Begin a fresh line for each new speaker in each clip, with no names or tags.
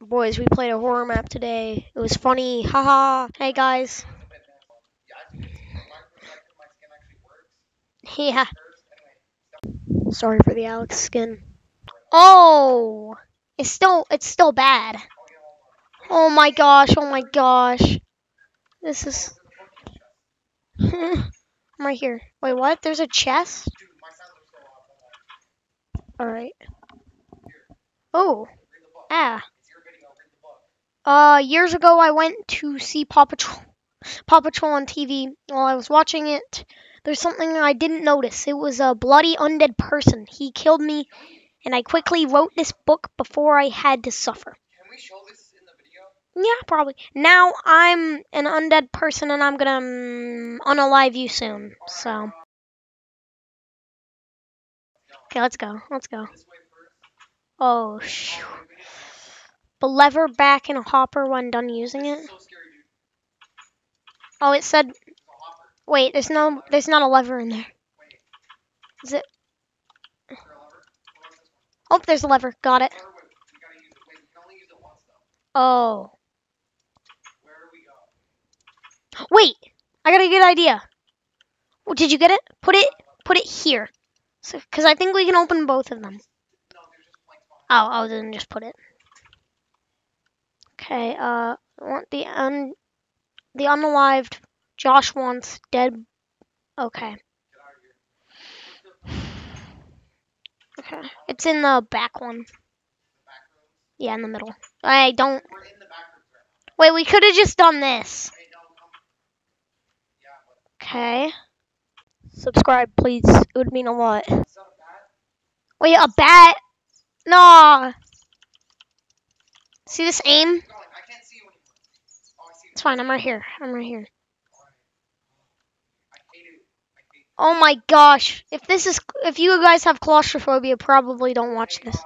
Boys, we played a horror map today. It was funny. Haha. Hey guys. Yeah. Sorry for the Alex skin. Oh, it's still it's still bad. Oh my gosh. Oh my gosh. This is. I'm right here. Wait, what? There's a chest. All right. Oh. Ah. Uh, years ago, I went to see Paw Patrol, Paw Patrol on TV. While I was watching it, there's something I didn't notice. It was a bloody undead person. He killed me, and I quickly wrote this book before I had to suffer.
Can we show this in the video?
Yeah, probably. Now I'm an undead person, and I'm gonna um, unalive you soon. So. Okay, let's go. Let's go.
This way first.
Oh, shoot. But lever back in a hopper when done using it.
So scary.
Oh, it said. Wait, there's no, there's not a lever in there. It?
is?
Oh, there's a lever. Got it. Oh, wait. I got a good idea. Did you get it? Put it, put it here. So, cause I think we can open both of them. Oh, oh, then just put it. Okay. Uh, I want the un, the unalived. Josh wants dead. Okay.
Get out of here.
Okay. It's in the back one.
The back rooms.
Yeah, in the middle. I don't.
We're in the back rooms right now.
Wait, we could have just done this.
Hey, no, come. Yeah, but
Okay. Subscribe, please. It would mean a lot.
is that a?
Wait, a bat? No. See this aim? It's fine. I'm right here. I'm right here. Oh my gosh. If this is, if you guys have claustrophobia, probably don't watch this.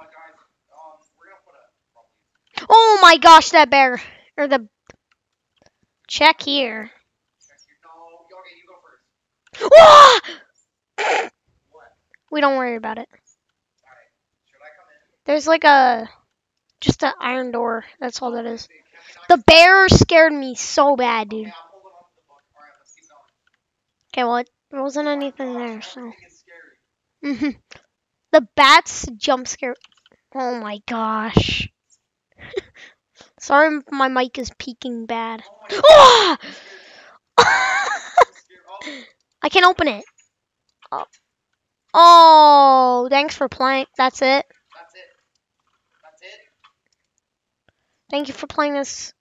Oh my gosh, that bear. Or the. Check here. We don't worry about it. There's like a. Just an iron door. That's all that is. The bear scared me so bad, dude. Okay, well, it- there wasn't anything there, so. hmm The bats jump scare. Oh my gosh. Sorry, my mic is peaking bad.
Oh,
I can't open it. Oh. oh, thanks for playing. That's it.
That's it.
Thank you for playing this.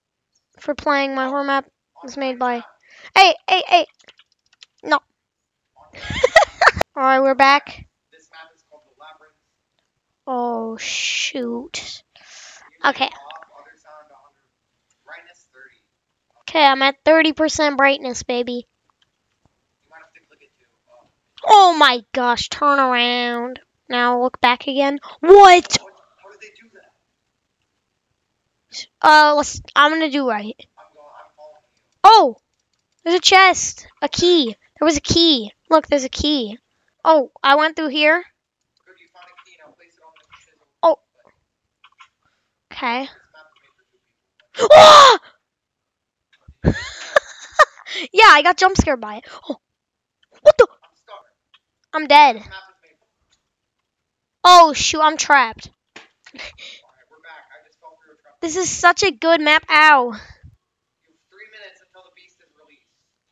For playing my horror map was made by. Hey, hey, hey. No. All right, we're back.
This map is called the Labyrinth.
Oh shoot. Okay.
can off, other sound 100. Brightness 30.
Okay, I'm at 30% brightness, baby.
You might have to click it too. Oh.
Oh my gosh, turn around. Now look back again. What?
How, how did they do that?
Uh, let's. I'm gonna do right. Oh, there's a chest, a key. There was a key. Look, there's a key. Oh, I went through here. Oh. Okay. Ah! yeah, I got jump scared by it. Oh, what the?
I'm
dead. Oh shoot, I'm trapped.
Alright, we're back. I just fell through a trap.
This is such a good map. Ow.
Three minutes until the beast is released.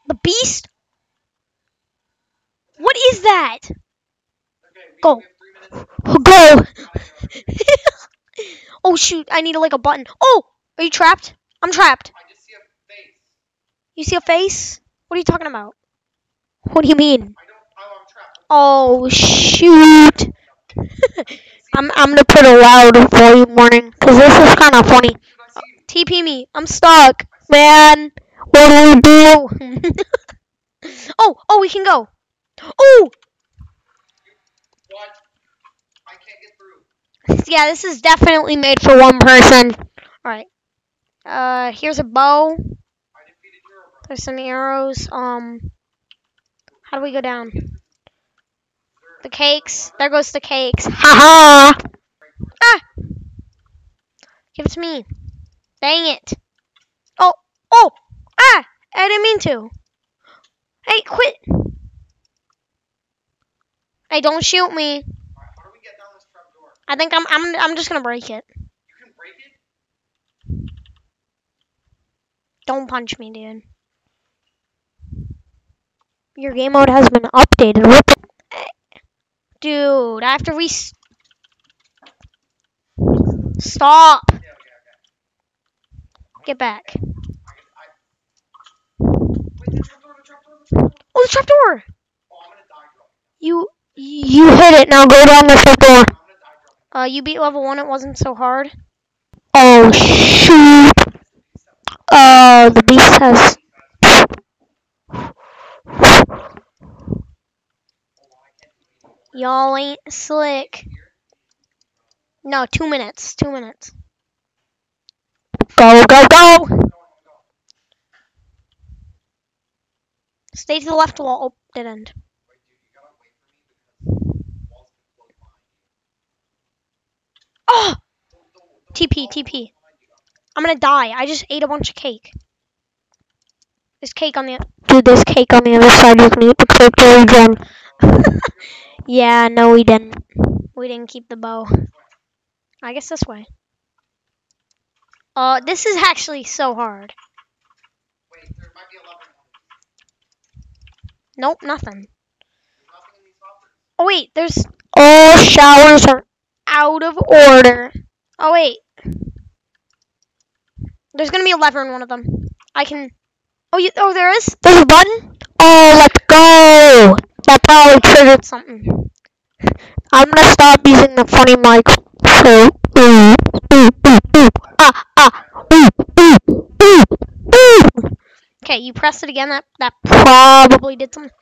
The beast? What is that?
Okay, we,
Go.
have three minutes.
Oh, go.
Gotta get our-
oh shoot, I need like a button. Oh, are you trapped? I'm trapped.
I just see a face.
You see a face? What are you talking about? What do you mean?
I don't. Oh, I'm trapped.
Oh shoot. I'm I'm gonna put a loud volume warning because this is kind of funny. TP me. I'm stuck, man. What do we do? oh, oh, we can go. Oh, yeah, this is definitely made for one person. All right. Uh, here's a bow. There's some arrows. Um, how do we go down? The cakes. There goes the cakes. Ha ha. Ah. Give it to me. Dang it. Oh, oh, ah, I didn't mean to. Hey, quit. Hey, don't shoot me.
Alright, how do we get down this trap door?
I think I'm, I'm, I'm just gonna break it.
Break it?
Don't punch me, dude. Your game mode has been updated. What the- Dude, I have to re. Stop. Get back.
Door, door, door.
Oh, the trapdoor.
Oh, dropping.
You, you hit it. Now go down the trapdoor. Uh, you beat level one. It wasn't so hard.
Oh shoot! Uh, the beast has.
Y'all ain't slick. No, two minutes. Two minutes.
Go go go!
Stay to the left wall. Oh, dead end. Oh, TP, TP. I'm gonna die. I just ate a bunch of cake. There's cake on the.
Dude, there's cake on the other side. You can eat the cake done. yeah, no, we didn't.
We didn't keep the bow. I guess this way. Uh, this is actually so hard. Nope, nothing.
Nothing.
Oh wait, there's
All showers are
out of order. Oh wait. There's gonna be a lever in one of them. I can. Oh, you. Oh, there is
There's a button. Oh, let's go! That probably triggered.
something.
I'm gonna stop using the funny mic. So, ooh, ooh, ooh, ooh, ah, ah, ooh, ooh, ooh, ooh.
Okay, you pressed it again. That that
Probably.
did something.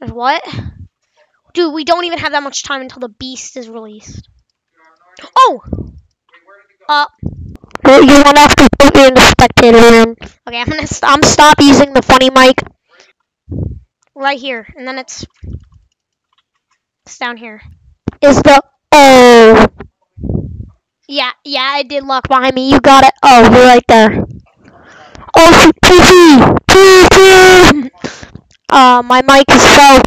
What? Dude, we don't even have that much time until the beast is released.
Dude, I have no idea.
Oh,
Wait, where did it go?
uh,
You you went off completely in the spectator room.
okay. I'm gonna st-
I'm stop using the funny mic.
Right here, and then it's it's down here.
Is the oh
Yeah, yeah, I did lock
behind me? You got it. Oh, you're right there. Oh, shoot, TP, TP. Uh, my mic is so.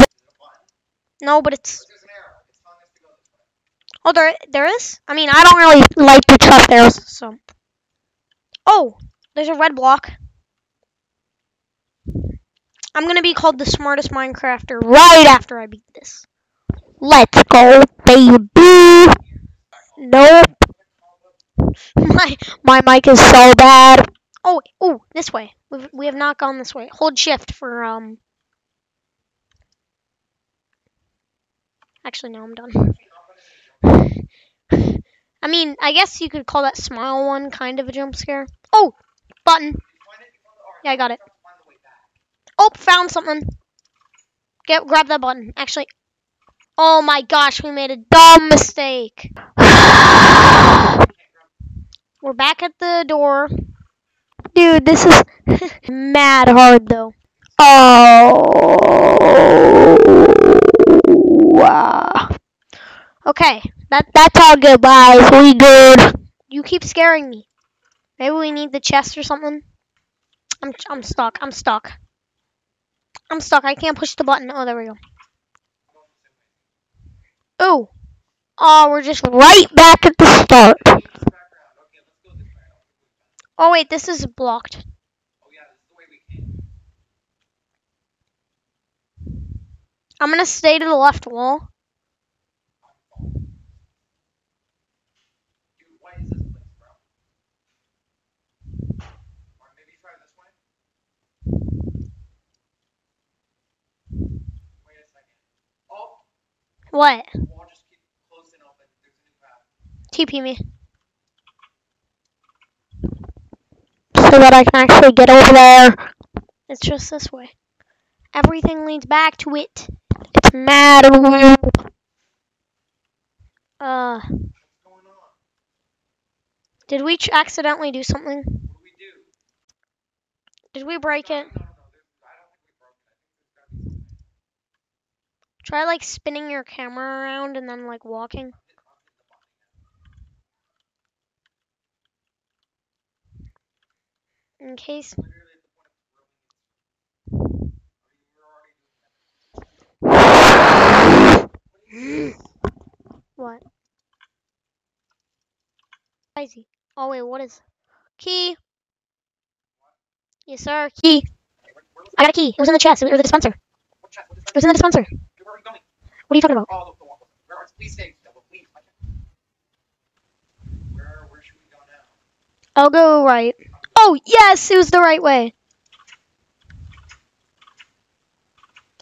No, but it's
Look, there's an arrow. It's telling us to go this way.
oh there there is. I mean, I don't
really like the trust arrows.
so. Oh, there's a red block. I'm gonna be called the smartest Minecrafter right after I beat this.
Let's go, baby. Nope,
My
my mic is so bad.
oh oh this way. We've, we have not gone this way. Hold shift for um. Actually, no, I'm done. I mean, I guess you could call that smile one kind of a jump scare. Oh, button.
You find it? You found the alright,
Yeah, I got it.
try to find the way back.
Oh, found something. Get grab that button. Actually, oh my gosh, we made a dumb mistake. We're back at the door.
Dude, this is
Mad hard though.
oh. Wow.
Okay, that
That's all good, guys. We good.
you keep scaring me. Maybe we need the chest or something. I'm I'm stuck. I'm stuck. I'm stuck. I can't push the button. Oh, there we go. Oh. Oh, we're just
Right back at the start.
Oh wait, this is blocked. I'm gonna stay to the left wall.
Dude, what is this place, bro? Or maybe try this way? Wait a second. Oh,
What?
the wall just keeps closing open. There's a path.
TP me.
So that I can actually get over there.
It's just this way. Everything leads back to it.
It's mad weird.
Uh,
What's going on?
did we ch- accidentally do something?
What do we do?
Did we break it?
no, no, there's, I don't think we broke it. I think there's gotta be something.
Try like spinning your camera around and then like walking. in case. What? Crazy. Oh wait, what is key? Yes, sir. Key. I got a key. It was in the chest. It was in the dispenser. It was in the dispenser.
Where are we going?
What are you talking about?
Oh, the, the. Where are please stay. Double, please. police. Where, where should we go now?
I'll go right. Oh yes, it was the right way.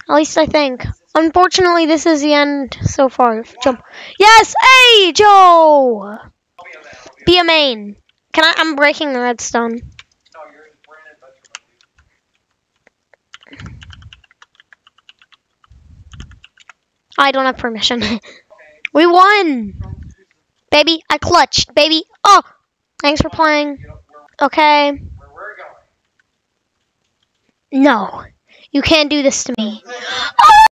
At least I think. Unfortunately, this is the end so far. Jump. Yes. Hey,
Jo. Be on that. I'll be
Be a main. Can I? I'm breaking the redstone.
No, you're in, we're in adventure mode.
I don't have permission. We won, baby. I clutched, baby. Oh, thanks for playing.
You know, where,
Okay.
where we're going.
No, you can't do this to me. Oh!